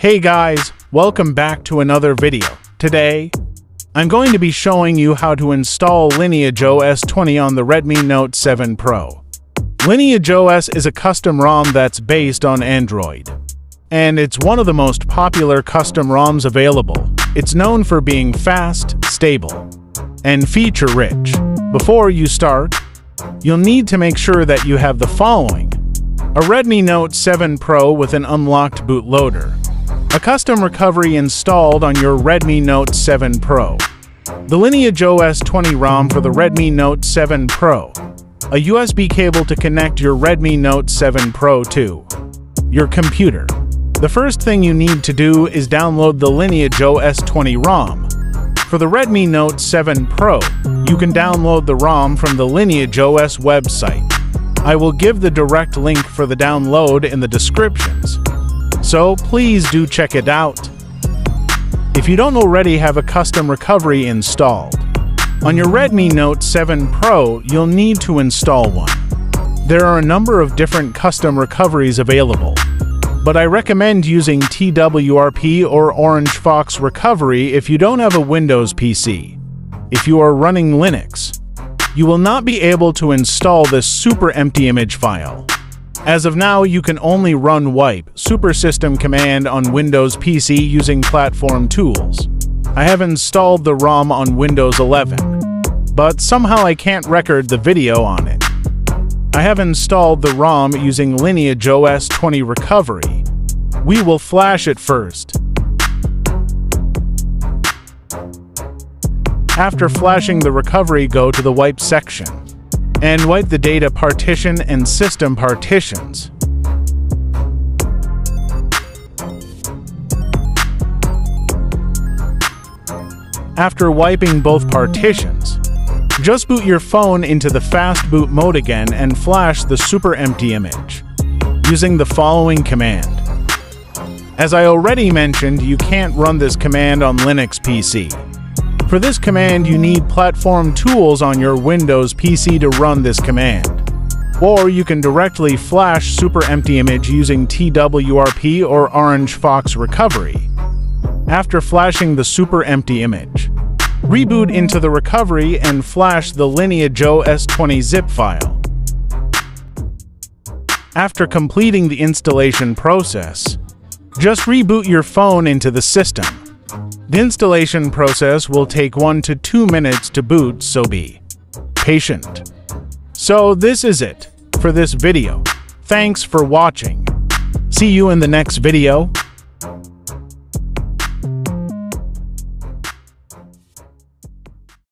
Hey guys, welcome back to another video. Today, I'm going to be showing you how to install Lineage OS 20 on the Redmi Note 7 Pro. Lineage OS is a custom ROM that's based on Android, and it's one of the most popular custom ROMs available. It's known for being fast, stable, and feature-rich. Before you start, you'll need to make sure that you have the following. A Redmi Note 7 Pro with an unlocked bootloader. A custom recovery installed on your Redmi Note 7 Pro. The Lineage OS 20 ROM for the Redmi Note 7 Pro. A USB cable to connect your Redmi Note 7 Pro to your computer. The first thing you need to do is download the Lineage OS 20 ROM. For the Redmi Note 7 Pro, you can download the ROM from the Lineage OS website. I will give the direct link for the download in the descriptions, so please do check it out. If you don't already have a custom recovery installed, on your Redmi Note 7 Pro, you'll need to install one. There are a number of different custom recoveries available, but I recommend using TWRP or Orange Fox Recovery if you don't have a Windows PC. If you are running Linux, you will not be able to install this super empty image file. As of now, you can only run wipe super system command on Windows PC using platform tools. I have installed the ROM on Windows 11, but somehow I can't record the video on it. I have installed the ROM using Lineage OS 20 Recovery. We will flash it first. After flashing the recovery, go to the wipe section and wipe the data partition and system partitions. After wiping both partitions, just boot your phone into the fast boot mode again and flash the super empty image, using the following command. As I already mentioned, you can't run this command on Linux PC. For this command, you need platform tools on your Windows PC to run this command. Or you can directly flash super empty image using TWRP or Orange Fox Recovery. After flashing the super empty image, reboot into the recovery and flash the Lineage OS 20 zip file. After completing the installation process, just reboot your phone into the system. The installation process will take 1 to 2 minutes to boot, so be patient. So this is it for this video. Thanks for watching. See you in the next video.